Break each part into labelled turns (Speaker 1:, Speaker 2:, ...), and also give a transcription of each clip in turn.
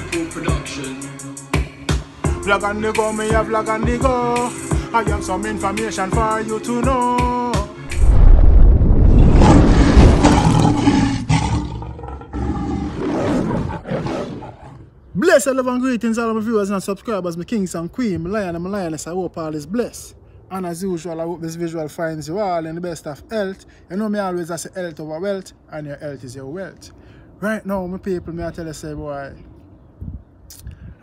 Speaker 1: people production.
Speaker 2: Vlog on the go, me a vlog on the go. I have some information for you to know. Bless love and greetings all my viewers and subscribers, my kings and queen, my lion and my lioness. I hope all is blessed. And as usual, I hope this visual finds you all in the best of health. You know me always I say health over wealth, and your health is your wealth. Right now, my people, me I tell you say, boy,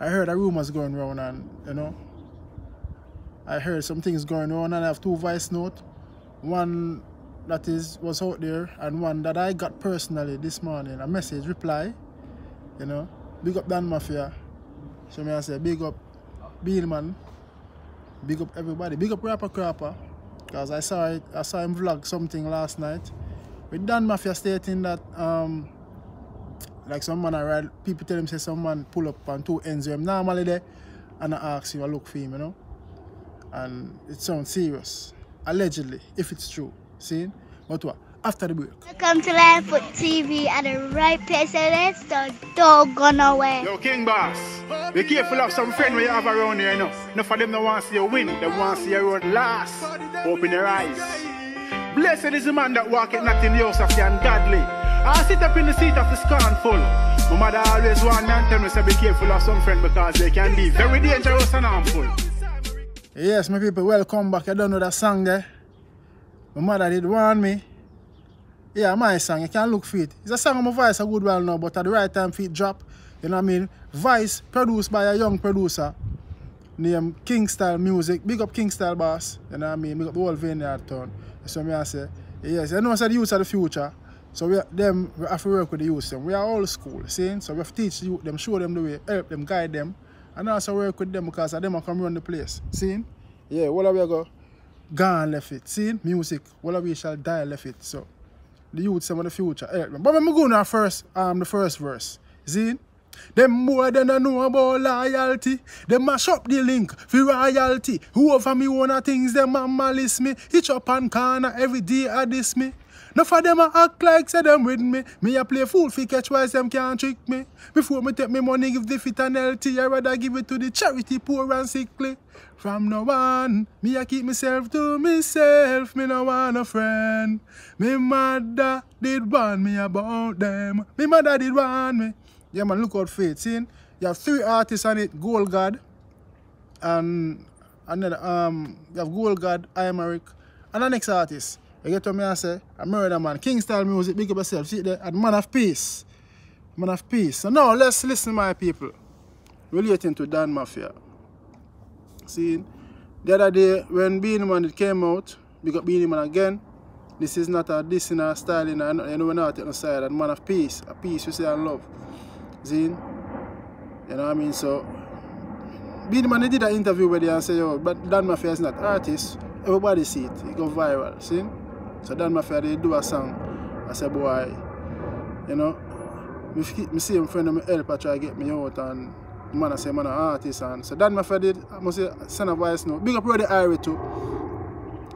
Speaker 2: I heard a rumors going around and, you know, I heard some things going on and I have two voice note. One that is was out there and one that I got personally this morning. A message reply. You know. Big up Don Mafia. So me I say big up Beal man. Big up everybody. Big up Rapper Crapper. Because I saw it I saw him vlog something last night. With Don Mafia stating that um like some man I ride people tell him say some man pull up on two ends of him normally there and I ask him I look for him, you know and it sounds serious. Allegedly, if it's true. See? But what? After the break.
Speaker 3: Welcome to Lionfoot TV at the right place and let's the dog gone away.
Speaker 2: Yo, King Boss, be careful of some friend when you have around here, you know. Enough of them don't want to see you win, they want to see you run last. Open your eyes. Blessed is the man that walketh not in the house of the ungodly. I sit up in the seat of the scornful. My mother always warned me and tell me, to be careful of some friend because they can be very dangerous and harmful. Yes, my people, welcome back. You don't know that song there. My mother did warn me. Yeah, my song. You can look for it. It's a song of my voice a good while now, but at the right time it drop. You know what I mean? Vice produced by a young producer named King Style Music. Big up King Style boss. You know what I mean? Big up the whole Vineyard town. That's what I say. Yes, I know it's the youth of the future. So we them we have to work with the youth. Them. We are old school, see? So we have to teach the youth them, show them the way, help them, guide them. And also work with them because them come run the place. See? Yeah, what are we go? Gone left it. See? Music. What are we shall die left it. So the youth some of the future. Help them. But when we go now first, um the first verse. See? Them more than I know about loyalty. Them mash up the link for royalty. Who over me of things them a malice me. Hitch up and corner every day I diss me. No for them a act like say them with me. Me a play fool fi catch wise them can't trick me. Before me take me money give the fit and healthy, I rather give it to the charity poor and sickly. From no one, me a keep myself to myself. Me no want a friend. Me mother did warn me about them. Me mother did warn me. Yeah man, look out. See? You have three artists on it, Gold God, and another um you have Gold God, I am Eric, and the next artist. You get what me I say? A murder man. King style music, big up yourself. See there? And man of peace. Man of peace. So now let's listen my people. Relating to Don Mafia. See, the other day when Beenie Man it came out, big up Beenie Man again. This is not a dissing or styling or you know we're not the side. And man of peace. A peace we say and love. See? You know what I mean? So Beenie Man he did an interview where they and say, yo, but Don Mafia is not artist. Everybody see it. It go viral. See? So Don Mafia they do a song. I say, boy, you know, me, me see him friend of me help I try get me out and man I say man an artist and so Don Mafia did I must say send a voice now. Big up Roddy Irie too.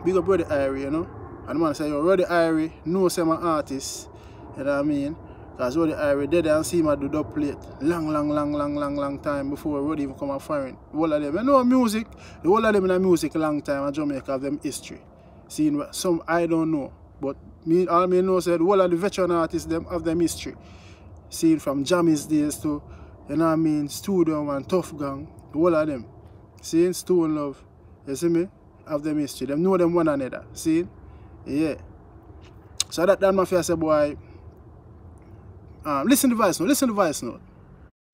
Speaker 2: Big up Roddy Irie, you know. And the man say, yo, Roddy Irie know say I'm an artist. You know what I mean? Because Roddy Irie dead and see me do dub plate. Long, long, long, long, long, long time before Roddy even come foreign. The whole of them. You know music, the whole of them in the music long time in Jamaica have them history. Seeing some I don't know. But me all me know said all of the veteran artists them have them history. Seeing from Jammy's days to you know what I mean, Studio and Tuff Gong, all of them. Seeing Stone Love, you see me? Have them history. Them know them one another. See? Yeah. So that Don Mafia say boy. Um, listen to the voice note, listen to the voice note.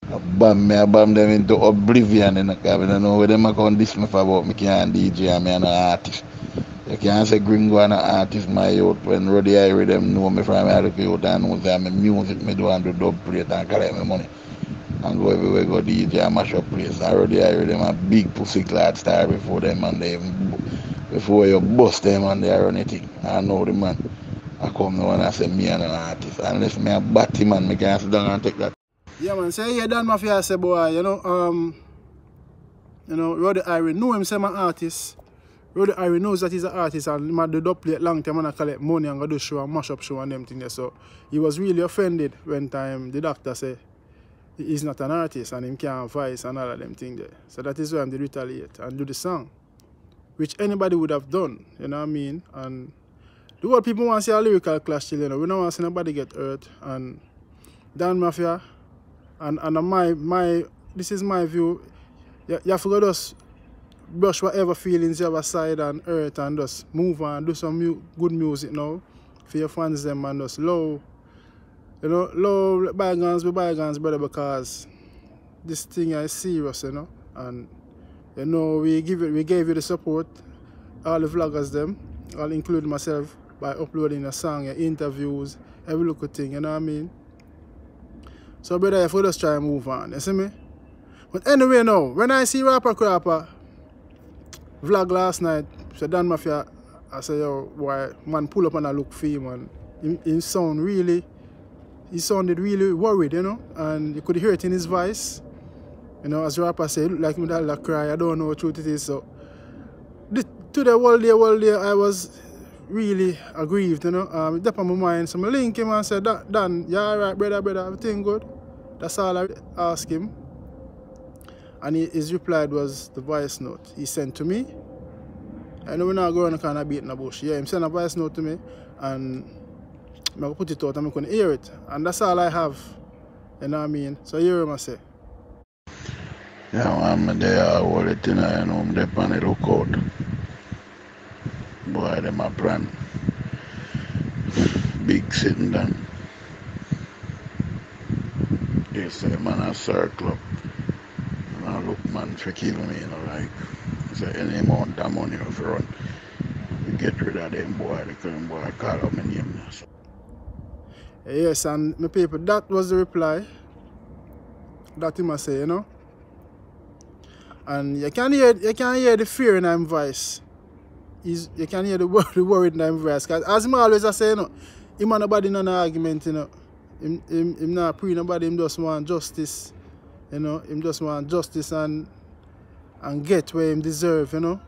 Speaker 4: I bomb me, I bomb them into oblivion the cabin. I don't know where them going this me for about me can't DJ and me an artist. You can't say Gringo and an artist my youth when Roddy Irie them know me from other youth and know say I'm music me do and do dub plate and collect my money. And go everywhere go DJ and mash up place. And Roddy Irie them a big pussy clad star before them and they before you bust them and they run it thing. I know the man. I come now and I say me and an artist. Unless me a batty man, me can sit down and take that
Speaker 2: Yeah man, say yeah Don Mafia say boy, you know, um you know, Roddy Irie know him say my artist. Roddy Irie knows that he's an artist and he might do dub long time and collect money and go do show and mash up show and them thing there. So he was really offended when time the doctor say he's not an artist and him can't voice and all of them things there. So that is why I'm the retaliate and do the song. Which anybody would have done, you know what I mean? And the world people want to see a lyrical clash still, you know. We don't want to see nobody get hurt and Don Mafia and and my my this is my view. You, you have to just brush whatever feelings you have aside and hurt and just move on, do some mu good music now for your fans them and just low you know, love bygones be bygones, brother, because this thing is serious, you know. And you know, we give it we gave you the support, all the vloggers them, I'll include myself, by uploading a song, your interviews, every little thing, you know what I mean? So brother, if we just try and move on, you see me? But anyway now, when I see Rapper Crapper vlog last night, so Don Mafia, I say, yo, why man pull up and I look for him and him, him sound really he sounded really worried, you know, and you could hear it in his voice. You know, as rapper said, like me that like cry. I don't know what truth it is. So, the, to the whole day, whole day, I was really aggrieved, you know. Um, it on my mind. So I link him and said, Dan, you alright, brother, brother, everything good? That's all I ask him. And he, his reply was the voice note he sent to me. I know we're not going to kind of beat in the bush. Yeah, he sent a voice note to me and I put it out and I can hear it. And that's all I have. You know what I mean? So hear him I say.
Speaker 4: Yeah, I'm there all the thing, you know, I'm there on the lookout. Boy, them a plan. Big sitting down. They say, man, a circle up. Look, man, for kill me, you know, like, say, any amount of money you run, get rid of them boy, the current boy, call up my name. So.
Speaker 2: Yes, and my people, that was the reply that he must say, you know. And you can hear you can hear the fear in his voice. He's, you can hear the, the worry in his voice. Cause as him always I say, you know, him and nobody in an argument, you know. Him, him, him not pre nobody, him just want justice. You know, him just want justice and and get where him deserve, you know,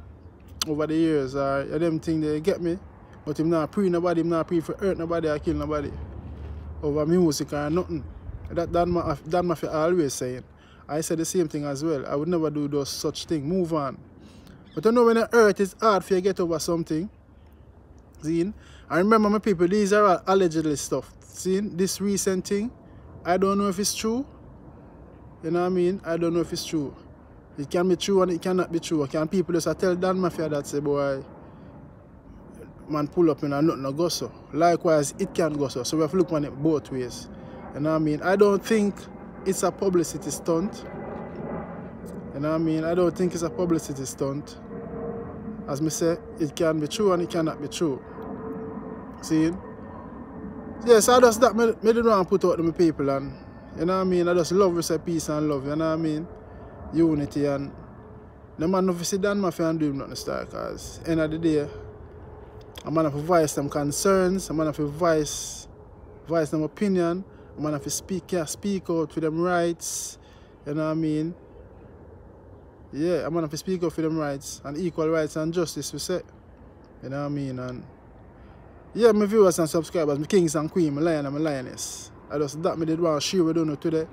Speaker 2: over the years. Or uh, them thing they get me. But him not pre nobody, him not pre for hurt nobody or kill nobody over me music or nothing. That that Dan, Don Mafia always saying. I said the same thing as well. I would never do those such thing. Move on. But I know when the earth is hard for you get over something. See? I remember my people, these are all allegedly stuff. See? This recent thing, I don't know if it's true. You know what I mean? I don't know if it's true. It can be true and it cannot be true. Can people just tell Don Mafia that say, boy, man pull up in and nothing no go so. Likewise, it can go so. So we have to look on it both ways. You know what I mean? I don't think it's a publicity stunt. You know what I mean? I don't think it's a publicity stunt. As me say, it can be true and it cannot be true. See? Yes, I just that me, me didn't want to put out to my people and you know what I mean? I just love say peace and love, you know what I mean? Unity and no man you see Don Mafia and do nothing start cause end of the day I'm gonna voice them concerns, I'm gonna voice voice them opinion, I'm gonna speak yeah, speak out for them rights, you know what I mean? Yeah, I'm gonna speak out for them rights and equal rights and justice we say. You know what I mean? And yeah, my viewers and subscribers, my kings and queens, my lion and my lioness. I just that me did want to share with you today.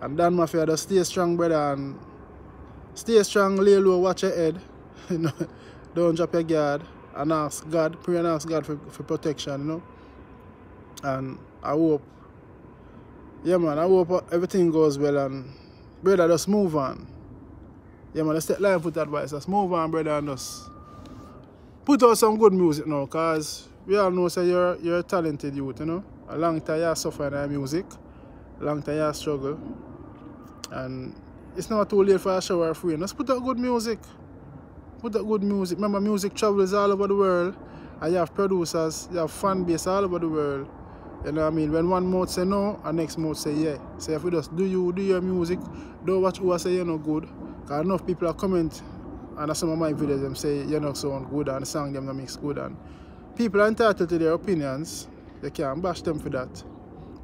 Speaker 2: And Don Mafia just stay strong, brother, and stay strong, lay low, watch your head. You know, don't drop your guard and ask God, pray and ask God for, for protection, you know. And I hope, yeah man, I hope everything goes well and brother, just move on. Yeah man, let's take line put advice. Just move on, brother, and just put out some good music now, cause we all know say you're you're a talented youth, you know. A long time you suffer in music, long time you struggle. And it's not too late for a shower free. Let's put out good music put out good music. Remember, music travels all over the world. And you have producers, you have fan base all over the world. You know what I mean? When one mouth say no, and next mouth say yeah. So if we just do you, do your music, don't watch who I say you're not good. Because enough people are comment and some of my videos them say you're not sound good and the song them not mix good and people are entitled to their opinions. They can't bash them for that.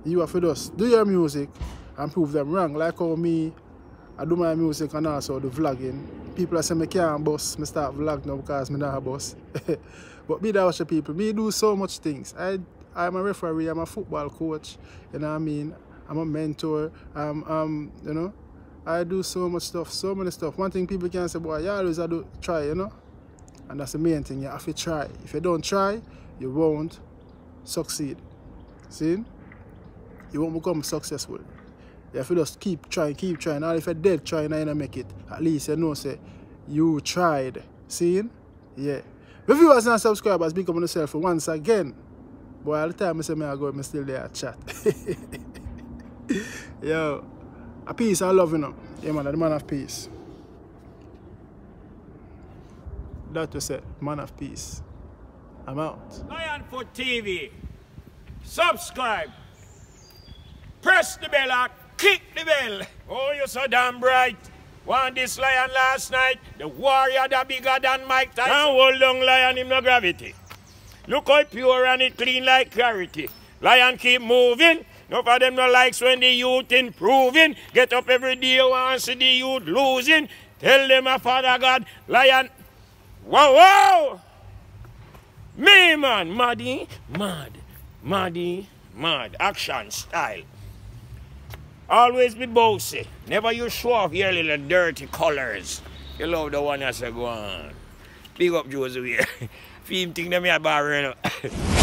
Speaker 2: You have to just do your music and prove them wrong. Like how me I do my music and also the vlogging. People are saying I can't bus, I start vlog now because I not a bus. but me that watch people, me do so much things. I I'm a referee, I'm a football coach, you know what I mean? I'm a mentor. Um, um, you know, I do so much stuff, so many stuff. One thing people can say, boy, you always have to try, you know? And that's the main thing, you have to try. If you don't try, you won't succeed. See? You won't become successful. You have to just keep trying, keep trying. And if you're dead trying and you make it, at least you know, say, you tried. Seeing? Yeah. The viewers and subscribers, big up on yourself once again. Boy, all the time I say me I go, I'm still there at chat. Yo, a peace, I love you know. Yeah man, the man of peace. That was it, man of peace. I'm out.
Speaker 1: Lionfoot TV. Subscribe. Press the bell and click the bell. Oh, you're so damn bright. Won this lion last night? The warrior that bigger than Mike Tyson. Can't hold down lion in no gravity. Look how pure and it clean like clarity. Lion keep moving. No for them no likes when the youth improving. Get up every day and see the youth losing. Tell them a father God, lion. Whoa, whoa! Me man, maddy, mad, maddy, mad. Action style. Always be bossy. Never you show off your little dirty colors. You love the one that's a go on. Big up Joseph here. Film thing them here bar, you know.